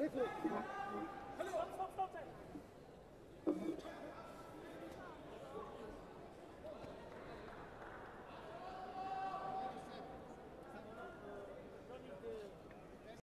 Hallo, stopp, stopp, stopp!